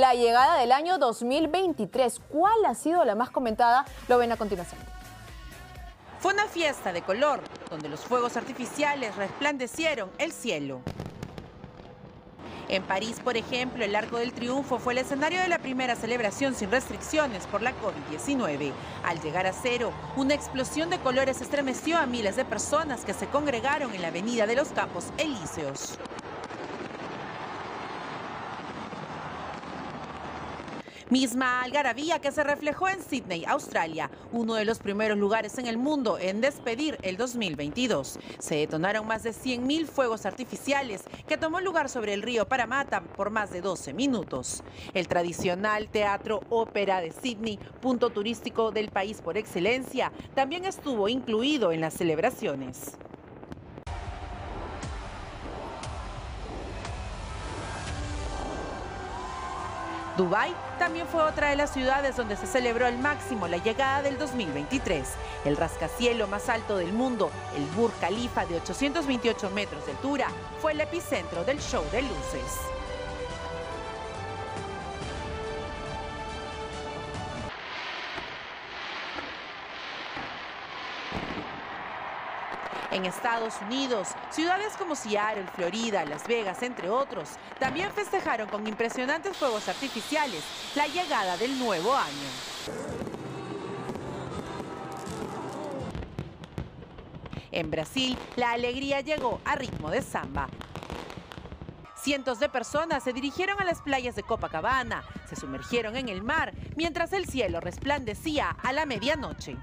la llegada del año 2023. ¿Cuál ha sido la más comentada? Lo ven a continuación. Fue una fiesta de color, donde los fuegos artificiales resplandecieron el cielo. En París, por ejemplo, el Arco del Triunfo fue el escenario de la primera celebración sin restricciones por la COVID-19. Al llegar a cero, una explosión de colores estremeció a miles de personas que se congregaron en la Avenida de los Campos Elíseos. Misma algarabía que se reflejó en Sydney, Australia, uno de los primeros lugares en el mundo en despedir el 2022. Se detonaron más de 100.000 fuegos artificiales que tomó lugar sobre el río Parramatta por más de 12 minutos. El tradicional teatro ópera de Sydney, punto turístico del país por excelencia, también estuvo incluido en las celebraciones. Dubái también fue otra de las ciudades donde se celebró al máximo la llegada del 2023. El rascacielo más alto del mundo, el Burj Khalifa de 828 metros de altura, fue el epicentro del show de luces. En Estados Unidos, ciudades como Seattle, Florida, Las Vegas, entre otros, también festejaron con impresionantes fuegos artificiales la llegada del nuevo año. En Brasil, la alegría llegó a ritmo de samba. Cientos de personas se dirigieron a las playas de Copacabana, se sumergieron en el mar mientras el cielo resplandecía a la medianoche.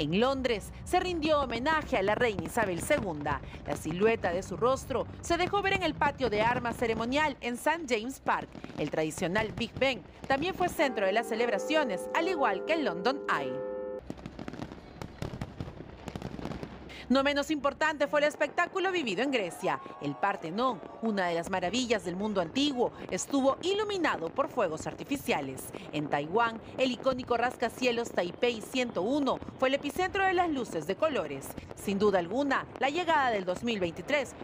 En Londres se rindió homenaje a la reina Isabel II. La silueta de su rostro se dejó ver en el patio de armas ceremonial en St. James Park. El tradicional Big Ben también fue centro de las celebraciones, al igual que el London Eye. No menos importante fue el espectáculo vivido en Grecia. El Partenón, una de las maravillas del mundo antiguo, estuvo iluminado por fuegos artificiales. En Taiwán, el icónico rascacielos Taipei 101 fue el epicentro de las luces de colores. Sin duda alguna, la llegada del 2023